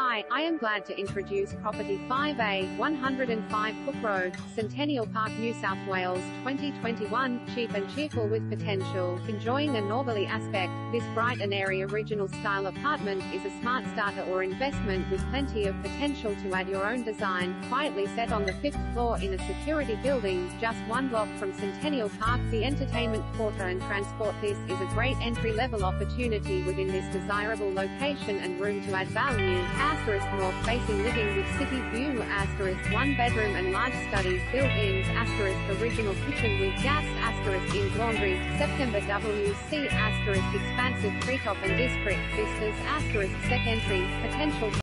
Hi, I am glad to introduce property 5A, 105 Cook Road, Centennial Park, New South Wales, 2021, cheap and cheerful with potential. Enjoying a northerly aspect, this bright and airy original style apartment is a smart starter or investment with plenty of potential to add your own design. Quietly set on the fifth floor in a security building, just one block from Centennial Park, the entertainment quarter and transport. This is a great entry-level opportunity within this desirable location and room to add value. Asterisk north-facing living with city view. Asterisk one bedroom and large study. Built-ins. Asterisk original kitchen with gas. Asterisk in laundry. September WC. Asterisk expansive treetop and district vistas. Asterisk sec entry. Potential